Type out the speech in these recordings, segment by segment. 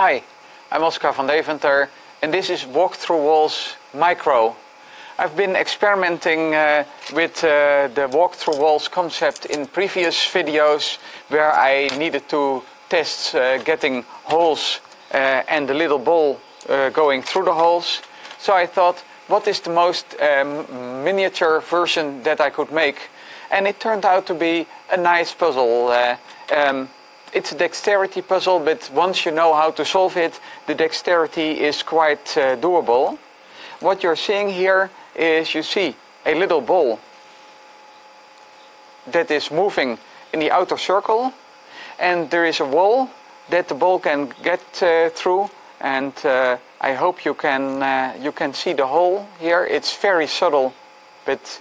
Hi, I'm Oskar van Deventer and this is Walk Through Walls Micro. I've been experimenting uh, with uh, the Walk Through Walls concept in previous videos where I needed to test uh, getting holes uh, and the little ball uh, going through the holes. So I thought, what is the most um, miniature version that I could make? And it turned out to be a nice puzzle. Uh, um, it's a dexterity puzzle, but once you know how to solve it, the dexterity is quite uh, doable. What you're seeing here is you see a little ball that is moving in the outer circle, and there is a wall that the ball can get uh, through. And uh, I hope you can uh, you can see the hole here. It's very subtle, but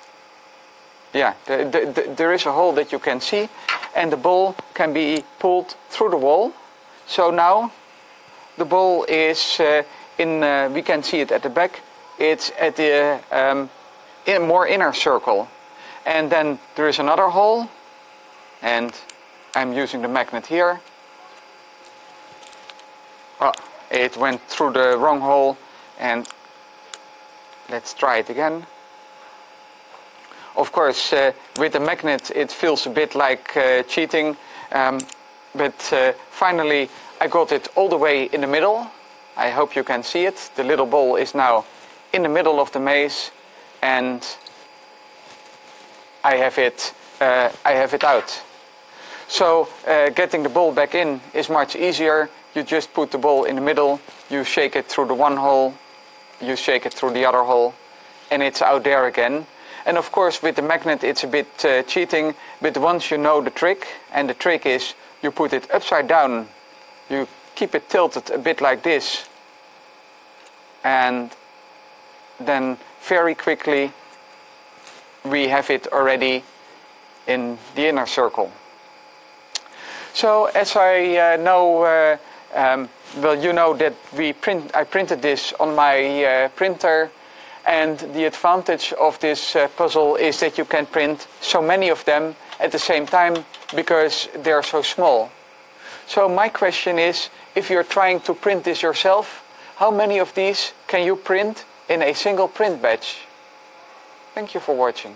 yeah, the, the, the, there is a hole that you can see, and the ball can be pulled through the wall. So now the ball is uh, in, uh, we can see it at the back, it's at the um, in more inner circle. And then there is another hole, and I'm using the magnet here. Well, it went through the wrong hole, and let's try it again. Of course, uh, with the magnet it feels a bit like uh, cheating, um, but uh, finally I got it all the way in the middle. I hope you can see it. The little ball is now in the middle of the maze and I have it, uh, I have it out. So uh, getting the ball back in is much easier. You just put the ball in the middle, you shake it through the one hole, you shake it through the other hole, and it's out there again. And of course, with the magnet, it's a bit uh, cheating. But once you know the trick, and the trick is you put it upside down, you keep it tilted a bit like this, and then very quickly we have it already in the inner circle. So as I uh, know, uh, um, well, you know that we print. I printed this on my uh, printer and the advantage of this uh, puzzle is that you can print so many of them at the same time because they're so small. So my question is, if you're trying to print this yourself, how many of these can you print in a single print batch? Thank you for watching.